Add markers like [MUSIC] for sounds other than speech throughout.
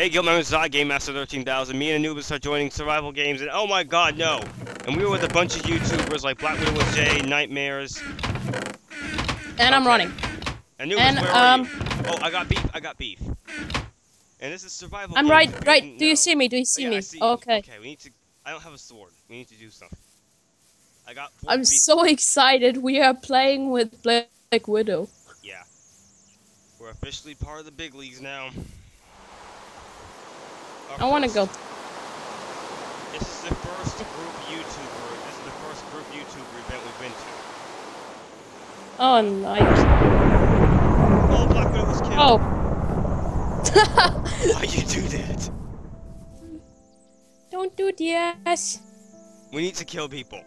Hey, Guild members, Zod Game Master 13,000. Me and Anubis are joining survival games, and oh my god, no! And we were with a bunch of YouTubers like Black Widow with Jay, Nightmares. And I'm Okay. running. Anubis, And, where um, you? Oh, I got beef. I got beef. And this is survival. I'm games. right, right. Do you see me? Do you Oh, see yeah, I me? see you. Okay. Okay, we need to. I don't have a sword. We need to do something. I got. I'm beef- so excited. We are playing with Black Widow. Yeah. We're officially part of the big leagues now. I want to go. This is the first group YouTuber. This is the first group YouTuber event we've been to. Oh, nice. Oh, Black Widow was killed. Oh. Why you do that? Don't do this. We need to kill people.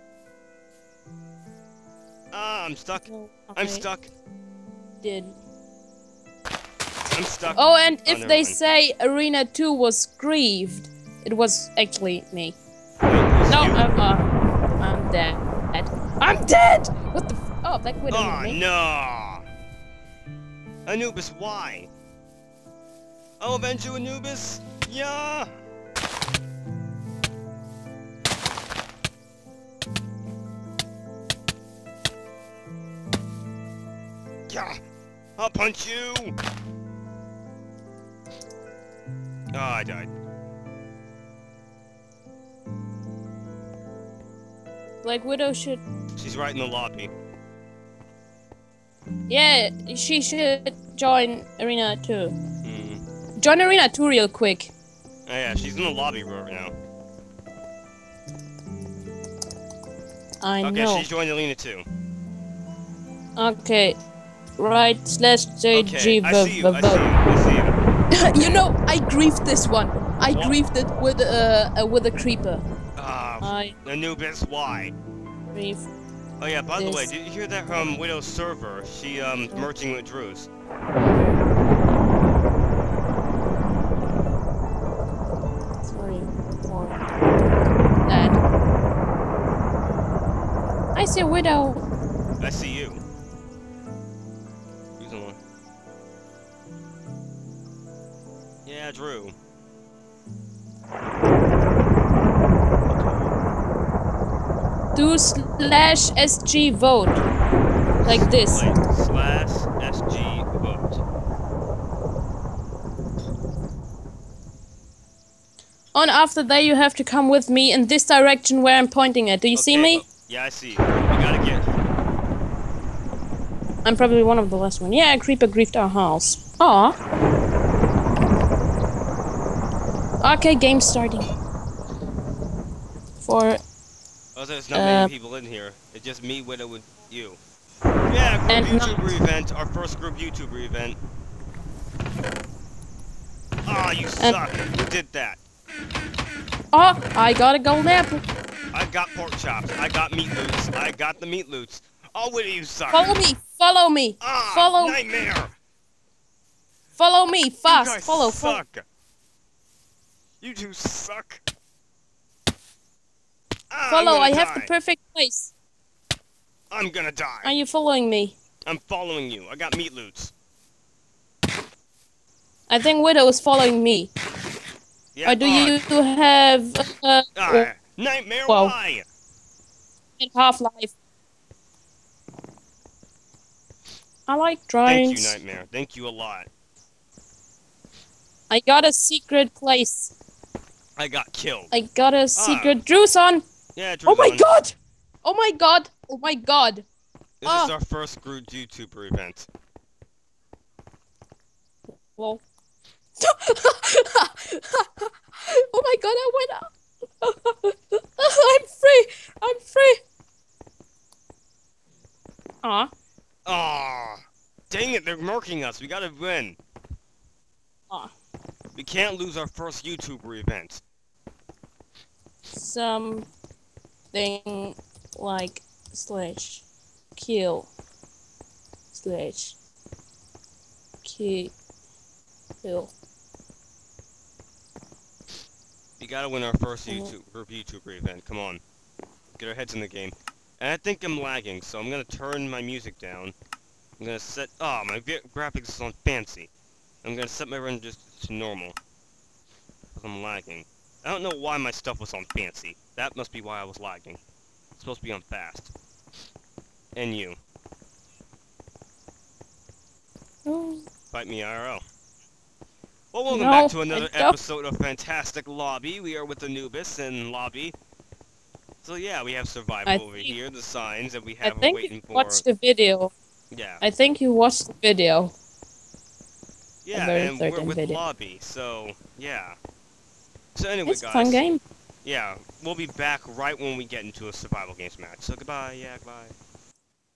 Ah, I'm stuck. No, I'm stuck. Did. I'm stuck. Oh, and Oh, if never they mind. say Arena 2 was grieved, it was actually me. Wait, No. I'm, uh, I'm dead. I'm dead! What the f- Oh, Black Widow Oh me. no! Anubis, why? I'll avenge you, Anubis! Yeah! Yeah! I'll punch you! Oh, I died. Like Widow should... She's right in the lobby. Yeah, she should join Arena 2. Hmm. Join Arena 2 real quick. Oh yeah, she's in the lobby right now. I Okay, know. she's joined Arena too. Okay. Right slash Okay, JG I see you, I see you, I see you. [LAUGHS] You know, I [LAUGHS] griefed this one. I What? griefed it with uh, uh with a creeper. Ah, I Anubis, why? Oh yeah, by the way, did you hear that from Widow's server? She um merging with Drew's. I see a widow. Slash SG vote. Like this. Slash SG vote. On after that, you have to come with me in this direction where I'm pointing at. Do you see me? yeah, I see you. We gotta get. I'm probably one of the last one. Yeah, creeper griefed our house. Aw. Okay, game starting. For Oh, there's not Uh, many people in here. It's just me, Widow, with you. Yeah, group And YouTuber not- event. Our first group YouTuber event. Ah, you And- suck. Who did that? oh, I got a gold apple. I got pork chops. I got meat loots. I got the meat loots. Oh, Widow, you suck. Follow me, follow me, Ah, follow, nightmare. follow me, you fast, guys follow, follow. suck. You two suck. Ah, Follow, I have the perfect place. I'm gonna die. Are you following me? I'm following you. I got meat loots. I think Widow is following me. Yeah. or do ah, you have uh, Ah, nightmare. well, Why? Half-Life? I like Thank you, Nightmare. Thank you a lot. I got a secret place. I got killed. I got a secret Drew's on. Yeah, Oh my Druzon, god! Oh my god! Oh my god! This Ah. is our first Groot YouTuber event. Whoa. [LAUGHS] oh my god, I went up. [LAUGHS] I'm free! I'm free! Aw. Ah, dang it! They're marking us. We gotta win. Aw. We can't lose our first YouTuber event. Something like slash kill slash kill. We gotta win our first. YouTube YouTuber event. Come on, get our heads in the game. And I think I'm lagging, so I'm gonna turn my music down. I'm gonna set. Oh, my graphics is on fancy. I'm gonna set my render just to normal. I'm lagging. I don't know why my stuff was on fancy. That must be why I was lagging. It's supposed to be on fast. And you. Oh. Fight me IRL. Well, welcome No, back to another episode of Fantastic Lobby. We are with Anubis and Lobby. So yeah, we have survival I over think- here, the signs that we I have think waiting you for. watched the video. Yeah, I think you watched the video. yeah, and we're with video. Lobby. So yeah. So anyway, It's a fun game. Yeah, we'll be back right when we get into a survival games match. So goodbye, yeah, goodbye.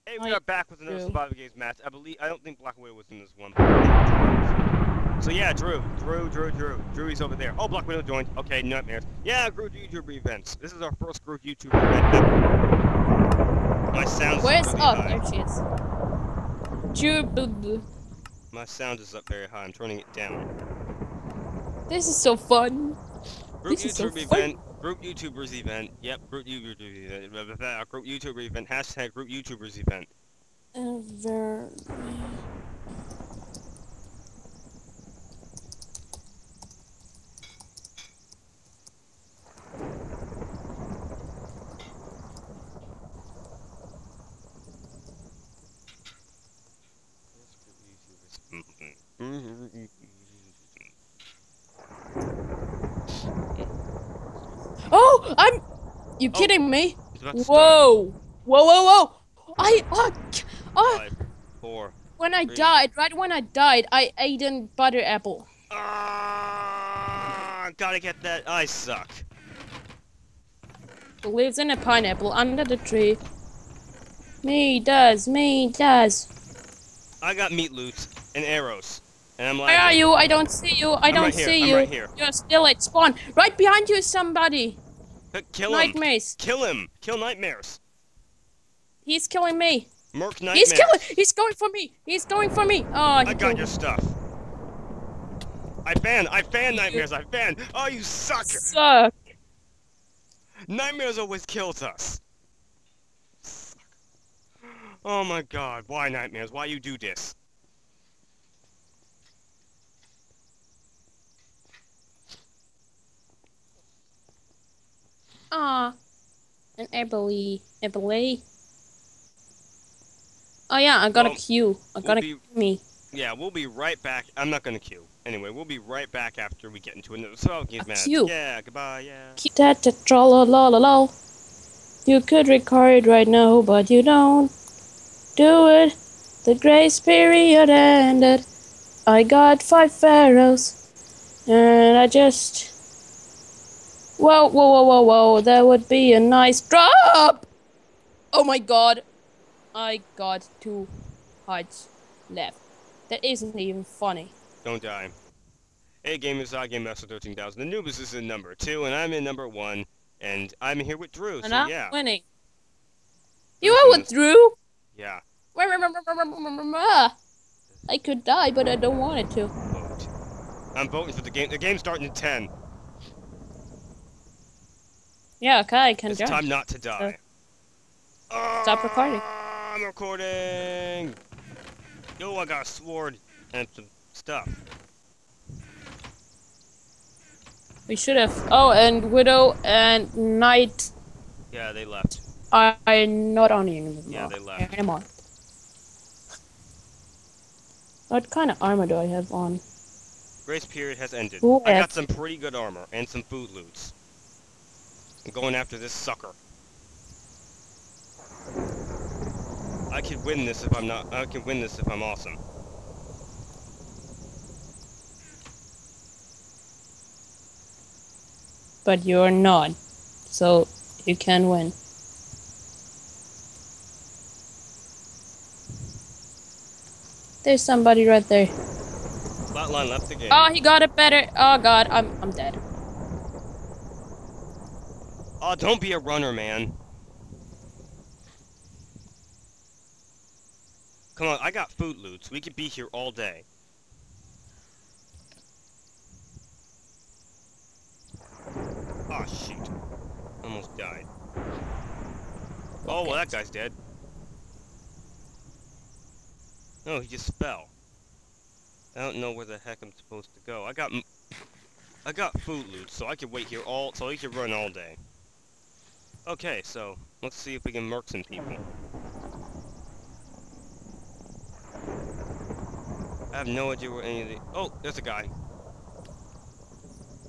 Hey, we are back with another Drew. survival games match. I believe I don't think Black Widow was in this one. So yeah, Drew, Drew, Drew, Drew, Drew, he's over there. Oh, Black Widow joined. Okay, nightmares. Yeah, group YouTube events. This is our first group YouTube event. ever. My sound. Where's really oh high. there she is. Ju- blah, blah. My sound is up very high. I'm turning it down. This is so fun. Group This is so YouTube fun. event. Group YouTubers event. Yep, group YouTubers event. Group YouTuber event. Hashtag group YouTubers event. Uh, ver- Oh, I'm. You Oh. kidding me? It's about to start. Whoa! Whoa! Whoa! Whoa! I uh, uh, Five, four. when I three. died, right when I died, I ate a butter apple. Ah, gotta get that. I suck. Who lives in a pineapple under the tree? Me does. Me does. I got meat loot and arrows, and I'm like, Where are you? I don't see you. I I'm don't right see I'm you. right here. You're still at spawn. Right behind you is somebody. [LAUGHS] Kill him. Nightmares. Kill him. Kill nightmares. He's killing me. Merc nightmares. He's killing. He's going for me. He's going for me. Oh, I got your me. stuff. I fan. I fan nightmares. I fan. Oh, you suck. Suck. Nightmares always kills us. Oh my god, why nightmares? Why you do this? Ah, an Ebony. Ebony. Oh yeah, I got Well, a Q. I got a be- me. Yeah, we'll be right back. I'm not gonna queue. Anyway, we'll be right back after we get into another games A match. queue. Yeah, goodbye, yeah. Keep that tra la la la la. You could record right now, but you don't do it. The grace period ended. I got five pharaohs, and I just. Whoa, whoa, whoa, whoa, whoa! That would be a nice drop. Oh my god! I got two hearts left. That isn't even funny. Don't die. Hey gamers, I Game Master 13,000. The Anubis is in number two, and I'm in number one, and I'm here with Drew, so And I'm yeah. winning. You are with? Drew. Yeah, I could die, but I don't want it to. I'm voting for the game. The game's starting in 10. Yeah, okay, I can It's join. time not to die. Stop recording. Ah, I'm recording. Yo, I got a sword and some stuff. We should have. Oh, and Widow and Knight Yeah, they left. are not on anymore. Yeah, they left. Anymore. What kind of armor do I have on? Grace period has ended. I got some pretty good armor and some food loots. I'm going after this sucker. I could win this if I'm not. I can win this if I'm awesome. But you're not. So you can win. There's somebody right there. Flatline left game. Oh, he got it better. Oh god, I'm I'm dead. Oh, don't be a runner, man. Come on, I got food loots. We could be here all day. Oh, shoot. Almost died. Oh, well, that guy's dead. No, he just fell. I don't know where the heck I'm supposed to go. I got... I got food loot, so I could wait here all, so I could run all day. Okay, so let's see if we can murk some people. I have no idea where any of the. Oh, there's a guy.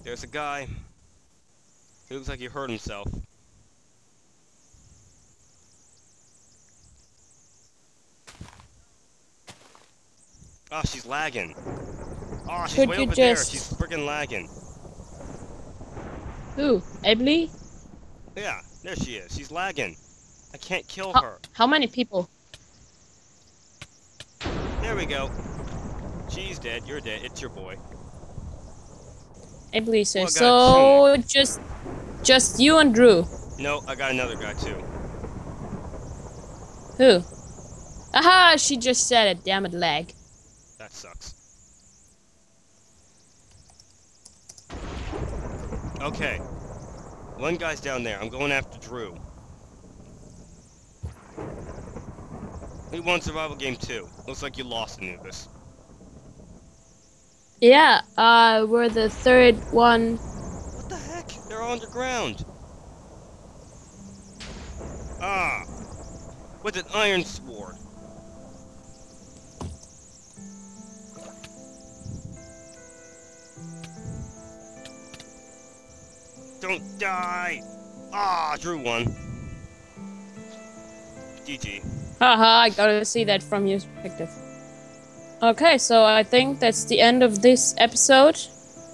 There's a guy. He looks like he hurt himself. Ah, oh, she's lagging. Oh, she's Could way over there. She's freaking lagging. Who? Emily? Yeah, there she is. She's lagging. I can't kill How, her. how many people? There we go. She's dead. You're dead. It's your boy. Emily says. Well, so just, just you and Drew. No, I got another guy too. Who? Aha! She just said it. Damn it, lag. That sucks. Okay. One guy's down there. I'm going after Drew. We won survival game two. Looks like you lost, Anubis. Yeah. Uh, we're the third one. What the heck? They're all underground. Ah. With an iron sword. Don't die! Ah, Drew one. GG. Haha, I gotta see that from your perspective. Okay, so I think that's the end of this episode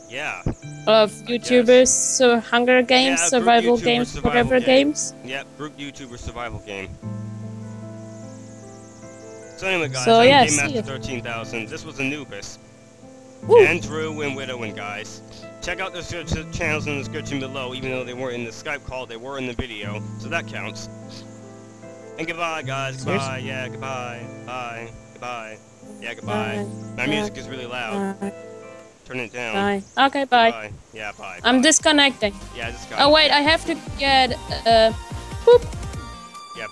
Yeah. of YouTubers so Hunger Games, group survival YouTuber games, survival whatever game. games. Yep, group YouTuber survival game. So anyway, guys, So, I'm yeah, Game Master ya. 13,000. This was Anubis. Woo. And Drew and Widowin, guys. Check out the search channels in the description below, even though they weren't in the Skype call, they were in the video, so that counts. And goodbye, guys. Seriously? Goodbye. Yeah, goodbye. Bye. Goodbye. Yeah, goodbye. Bye. My Bye. music is really loud. Bye. Turn it down. Bye. Okay, bye. Bye. Yeah, bye. I'm disconnecting. Yeah, this guy. Oh wait, I have to get uh, boop. Yep.